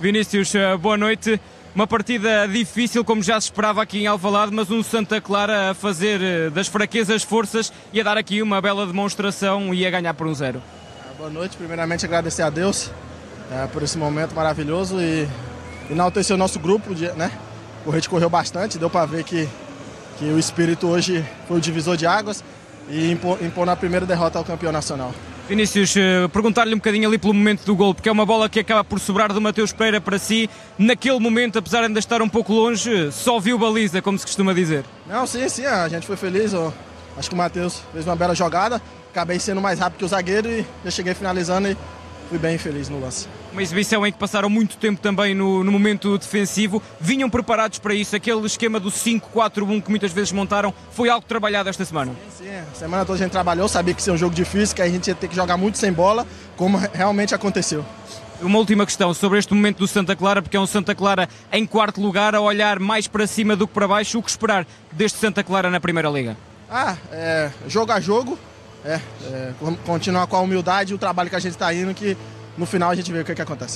Vinícius, eh, boa noite. Uma partida difícil, como já se esperava aqui em Alvalade, mas um Santa Clara a fazer eh, das fraquezas forças e a dar aqui uma bela demonstração e a ganhar por um zero. Boa noite. Primeiramente, agradecer a Deus é, por esse momento maravilhoso e enaltecer o nosso grupo, né? O Rede correu bastante, deu para ver que, que o espírito hoje foi o divisor de águas e impor, impor na primeira derrota ao campeão nacional. Vinícius, eh, perguntar-lhe um bocadinho ali pelo momento do gol, porque é uma bola que acaba por sobrar do Mateus Pereira para si. Naquele momento, apesar de ainda estar um pouco longe, só viu baliza, como se costuma dizer. Não, sim, sim, a gente foi feliz. Acho que o Matheus fez uma bela jogada. Acabei sendo mais rápido que o zagueiro e já cheguei finalizando e fui bem feliz no lance. Uma exibição em que passaram muito tempo também no, no momento defensivo. Vinham preparados para isso? Aquele esquema do 5-4-1 que muitas vezes montaram foi algo trabalhado esta semana? Sim, sim. A semana toda a gente trabalhou, sabia que ia ser um jogo difícil, que a gente ia ter que jogar muito sem bola, como realmente aconteceu. Uma última questão sobre este momento do Santa Clara, porque é um Santa Clara em quarto lugar, a olhar mais para cima do que para baixo. O que esperar deste Santa Clara na Primeira Liga? Ah, é, jogo a jogo, é, é, continuar com a humildade e o trabalho que a gente está indo, que no final a gente vê o que, que acontece.